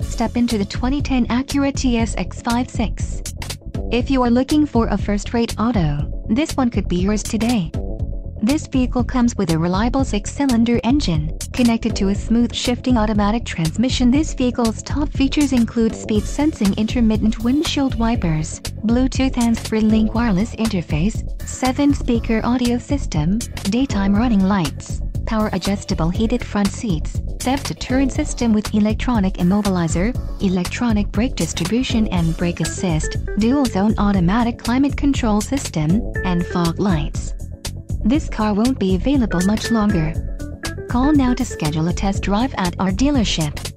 Step into the 2010 Acura TSX V6. If you are looking for a first-rate auto, this one could be yours today. This vehicle comes with a reliable six-cylinder engine, connected to a smooth shifting automatic transmission. This vehicle's top features include speed sensing intermittent windshield wipers, Bluetooth hands-free link wireless interface, 7-speaker audio system, daytime running lights, power adjustable heated front seats, theft deterrent system with electronic immobilizer, electronic brake distribution and brake assist, dual zone automatic climate control system, and fog lights. This car won't be available much longer. Call now to schedule a test drive at our dealership.